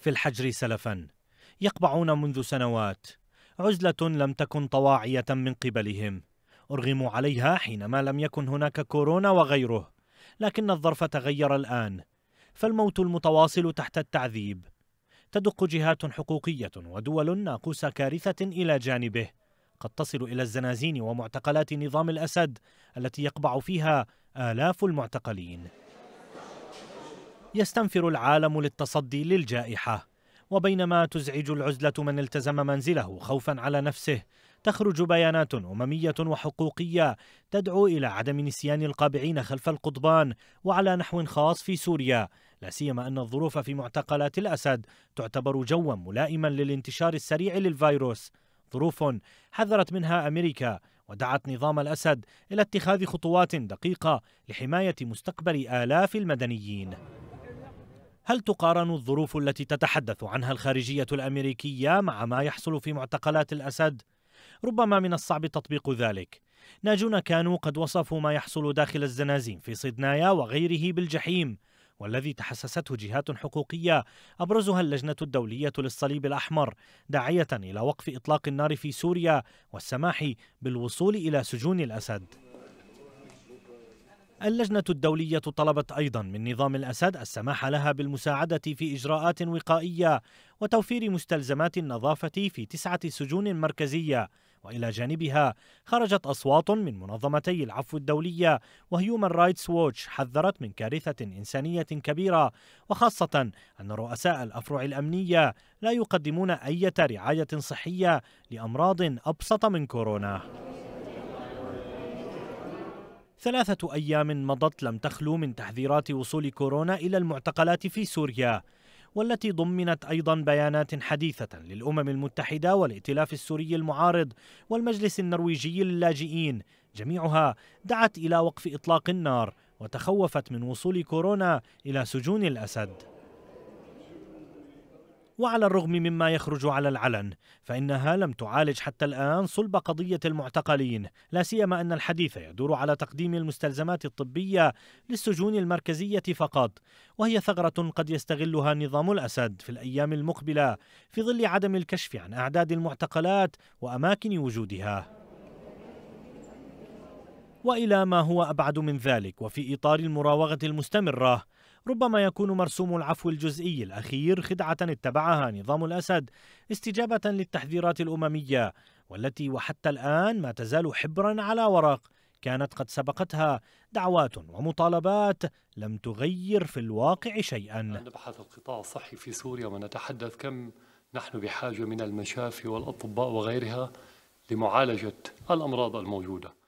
في الحجر سلفا. يقبعون منذ سنوات. عزلة لم تكن طواعية من قبلهم. أرغموا عليها حينما لم يكن هناك كورونا وغيره. لكن الظرف تغير الآن. فالموت المتواصل تحت التعذيب. تدق جهات حقوقية ودول ناقوس كارثة إلى جانبه. قد تصل إلى الزنازين ومعتقلات نظام الأسد التي يقبع فيها آلاف المعتقلين. يستنفر العالم للتصدي للجائحة وبينما تزعج العزلة من التزم منزله خوفا على نفسه تخرج بيانات أممية وحقوقية تدعو إلى عدم نسيان القابعين خلف القضبان وعلى نحو خاص في سوريا لا سيما أن الظروف في معتقلات الأسد تعتبر جوا ملائما للانتشار السريع للفيروس. ظروف حذرت منها أمريكا ودعت نظام الأسد إلى اتخاذ خطوات دقيقة لحماية مستقبل آلاف المدنيين. هل تقارن الظروف التي تتحدث عنها الخارجية الأمريكية مع ما يحصل في معتقلات الأسد؟ ربما من الصعب تطبيق ذلك ناجون كانوا قد وصفوا ما يحصل داخل الزنازين في صدنايا وغيره بالجحيم والذي تحسسته جهات حقوقية أبرزها اللجنة الدولية للصليب الأحمر داعية إلى وقف إطلاق النار في سوريا والسماح بالوصول إلى سجون الأسد اللجنة الدولية طلبت أيضا من نظام الأسد السماح لها بالمساعدة في إجراءات وقائية وتوفير مستلزمات النظافة في تسعة سجون مركزية. وإلى جانبها خرجت أصوات من منظمتي العفو الدولية وهيومن رايتس ووتش حذرت من كارثة إنسانية كبيرة وخاصة أن رؤساء الأفرع الأمنية لا يقدمون أي رعاية صحية لأمراض أبسط من كورونا. ثلاثة أيام مضت لم تخلو من تحذيرات وصول كورونا إلى المعتقلات في سوريا والتي ضمنت أيضا بيانات حديثة للأمم المتحدة والائتلاف السوري المعارض والمجلس النرويجي للاجئين. جميعها دعت إلى وقف إطلاق النار وتخوفت من وصول كورونا إلى سجون الأسد. وعلى الرغم مما يخرج على العلن فإنها لم تعالج حتى الآن صلب قضية المعتقلين. لا سيما أن الحديث يدور على تقديم المستلزمات الطبية للسجون المركزية فقط وهي ثغرة قد يستغلها نظام الأسد في الأيام المقبلة في ظل عدم الكشف عن أعداد المعتقلات وأماكن وجودها. وإلى ما هو أبعد من ذلك وفي إطار المراوغة المستمرة ربما يكون مرسوم العفو الجزئي الأخير خدعة اتبعها نظام الأسد استجابة للتحذيرات الأممية والتي وحتى الآن ما تزال حبرا على ورق كانت قد سبقتها دعوات ومطالبات لم تغير في الواقع شيئا. نبحث القطاع الصحي في سوريا ونتحدث كم نحن بحاجة من المشافي والأطباء وغيرها لمعالجة الأمراض الموجودة.